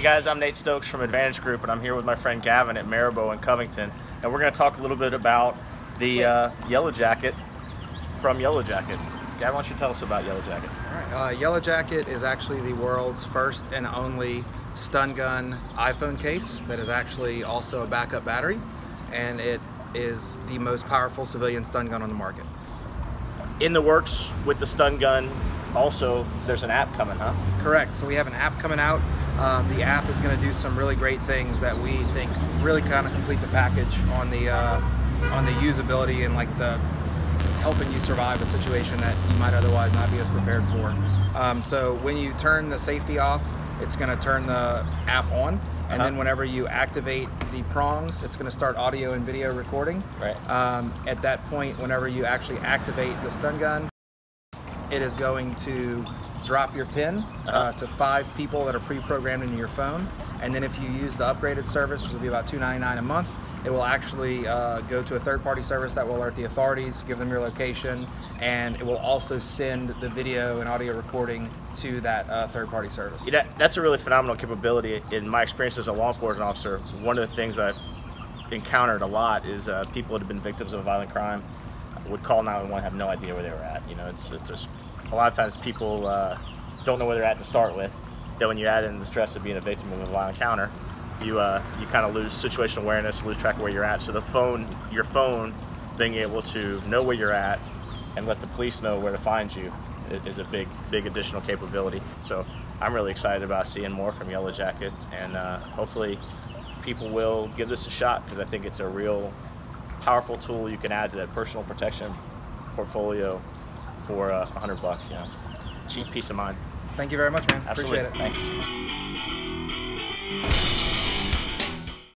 guys, I'm Nate Stokes from Advantage Group, and I'm here with my friend Gavin at Maribo in Covington, and we're going to talk a little bit about the uh, Yellow Jacket from Yellow Jacket. Gavin, why don't you tell us about Yellow Jacket? All right. Uh, Yellow Jacket is actually the world's first and only stun gun iPhone case that is actually also a backup battery, and it is the most powerful civilian stun gun on the market. In the works with the stun gun, also there's an app coming, huh? Correct. So we have an app coming out. Um, the app is going to do some really great things that we think really kind of complete the package on the uh, on the usability and like the helping you survive a situation that you might otherwise not be as prepared for. Um, so when you turn the safety off, it's going to turn the app on. And Uh-huh. then whenever you activate the prongs, it's going to start audio and video recording. Right. Um, at that point, whenever you actually activate the stun gun, it is going to drop your pin uh, Uh-huh. to five people that are pre-programmed into your phone. And then if you use the upgraded service, which will be about $2.99 a month, it will actually uh, go to a third-party service that will alert the authorities, give them your location, and it will also send the video and audio recording to that uh, third-party service. Yeah, that, that's a really phenomenal capability. In my experience as a law enforcement officer, one of the things I've encountered a lot is uh, people that have been victims of a violent crime would call 911 have no idea where they were at. You know, it's, it's just a lot of times people uh, don't know where they're at to start with. Then when you add in the stress of being a victim of a violent encounter, you uh, you kind of lose situational awareness, lose track of where you're at. So the phone, your phone, being able to know where you're at and let the police know where to find you is a big big additional capability. So I'm really excited about seeing more from Yellow Jacket, and uh, hopefully people will give this a shot because I think it's a real powerful tool you can add to that personal protection portfolio for uh, a uh, hundred bucks. You know, cheap peace of mind. Thank you very much, man. Absolutely. Appreciate it. Thanks.